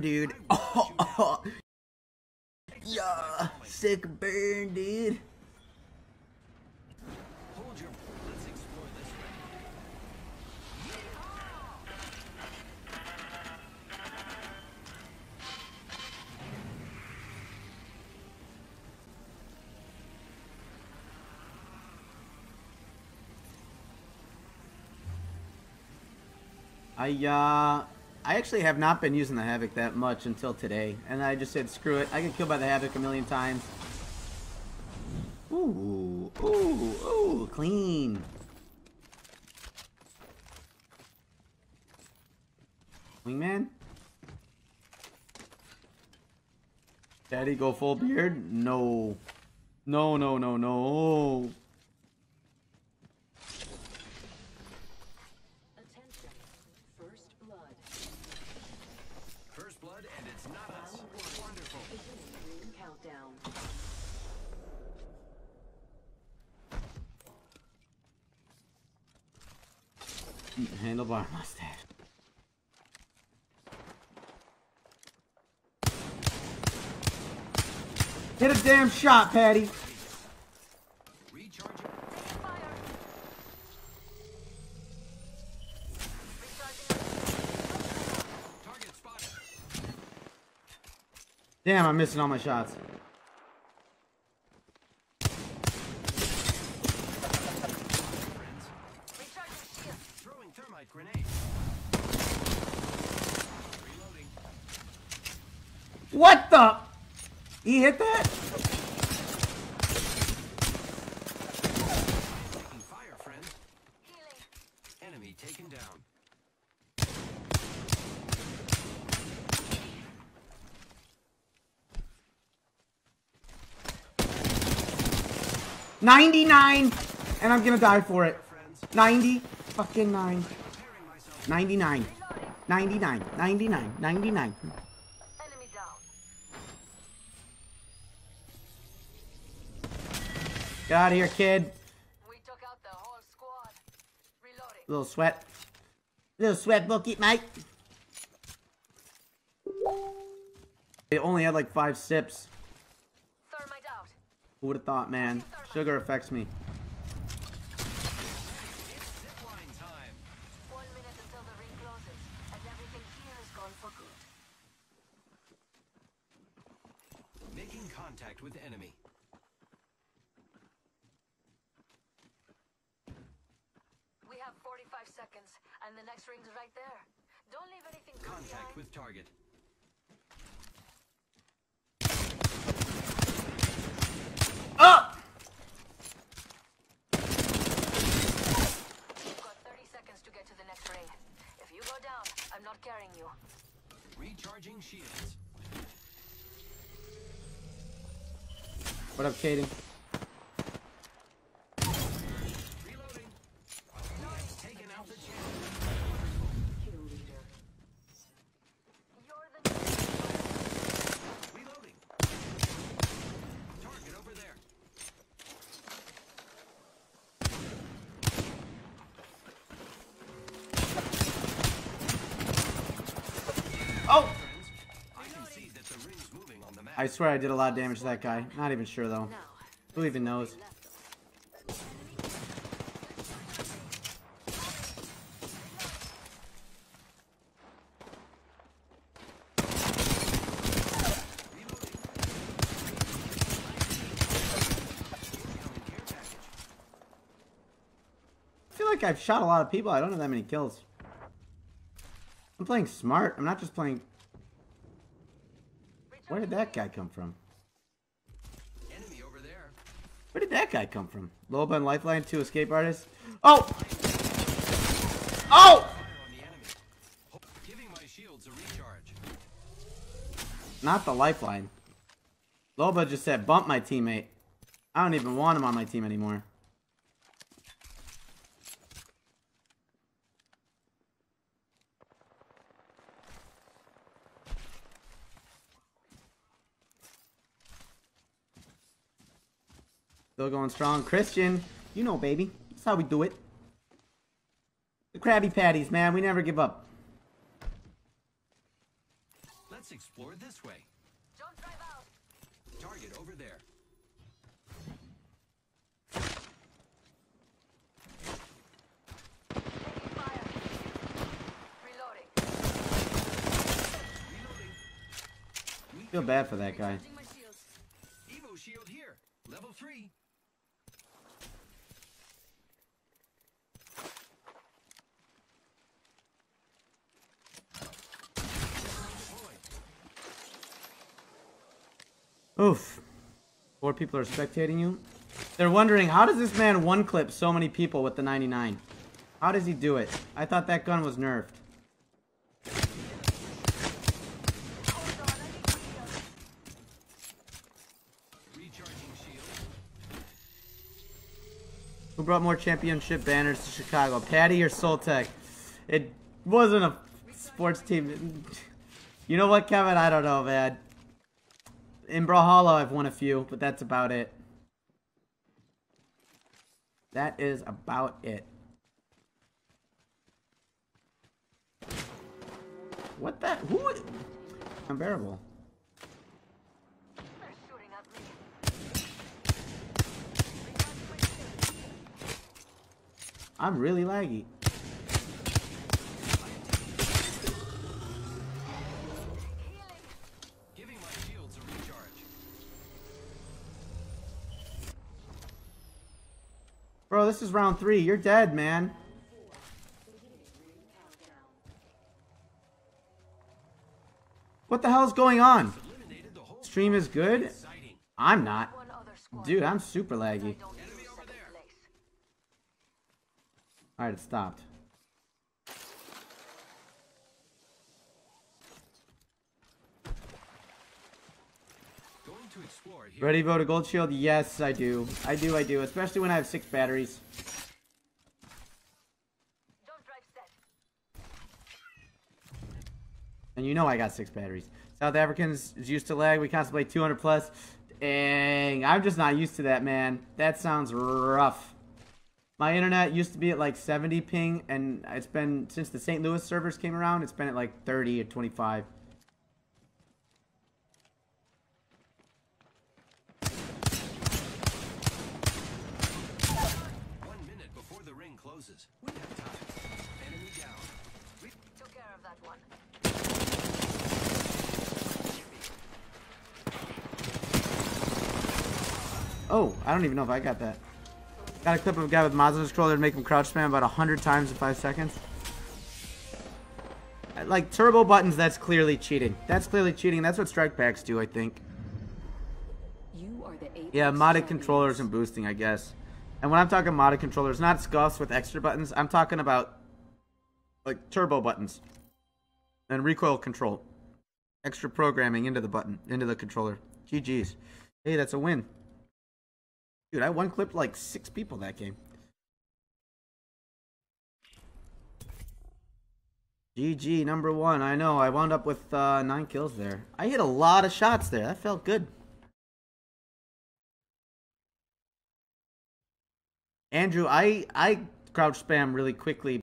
dude. Oh, oh. Yeah, sick burn, dude. I uh I actually have not been using the Havoc that much until today, and I just said screw it. I get killed by the Havoc a million times. Ooh, ooh, ooh, clean. Wingman? Daddy go full beard? No. No, no, no, no. Handlebar mustache. Hit a damn shot, Patty. Damn, I'm missing all my shots. What the? He hit that? Fire, friend. Enemy taken down. Ninety-nine, and I'm gonna die for it. Ninety, fucking nine. Preparing myself. 99. 99. 99. 99. Get out of here, kid. We took out the whole squad. Reloading. Little sweat. Little sweat bucket, mate. It only had like five sips. Thermite out. Who would have thought, man? Sugar affects me. It's zipline time. One minute until the closes, and everything here is gone for good. Making contact with enemy. We have 45 seconds, and the next ring's right there. Don't leave anything Contact behind. with target. You've got 30 seconds to get to the next ring. If you go down, I'm not carrying you. Recharging shields. What up, Kaden? I swear I did a lot of damage to that guy. Not even sure, though. Who even knows? I feel like I've shot a lot of people. I don't have that many kills. I'm playing smart. I'm not just playing... Where did that guy come from? Enemy over there. Where did that guy come from? Loba and Lifeline, two escape artists. Oh! Oh! Fire on the enemy. Ho- Giving my shields a recharge. Not the Lifeline. Loba just said bump my teammate. I don't even want him on my team anymore. Still going strong. Christian, you know, baby. That's how we do it. The Krabby Patties, man. We never give up. Let's Let's explore this way. Don't drive out. Target over there. Taking fire. Reloading. Reloading. Feel bad for that guy. Recharging my shields. Evo shield here. Level three. Deployed. Oof. Four people are spectating you. They're wondering how does this man one clip so many people with the 99? How does he do it? I thought that gun was nerfed. Who brought more championship banners to Chicago? Patty or Soltec? It wasn't a sports team. You know what, Kevin? I don't know, man. In Brawlhalla, I've won a few, but that's about it. That is about it. What the? Who? Unbearable. I'm really laggy. This is round three. You're dead, man. What the hell's going on? Stream is good? I'm not. Dude, I'm super laggy. Alright, it stopped. Going to explore here. Ready to vote a gold shield? Yes, I do. I do, I do. Especially when I have six batteries. Don't drive set. And you know I got six batteries. South Africans is used to lag. We constantly play 200 plus. Dang, I'm just not used to that, man. That sounds rough. My internet used to be at like 70 ping, and it's been since the St. Louis servers came around. It's been at like 30 or 25. One minute before the ring closes. We have time. Enemy down. We Took care of that one. Oh, I don't even know if I got that. Got a clip of a guy with Mazda's controller to make him crouch spam about 100 times in 5 seconds. Like, turbo buttons, that's clearly cheating. That's clearly cheating. That's what strike packs do, I think. You are the Yeah, modded controllers and boosting, I guess. And when I'm talking modded controllers, not scuffs with extra buttons. I'm talking about like turbo buttons and recoil control, extra programming into the button, into the controller. GG's. Hey, that's a win. Dude, I one clipped like six people that game. GG number one. I know. I wound up with uh, nine kills there. I hit a lot of shots there. That felt good. Andrew, I I crouch spam really quickly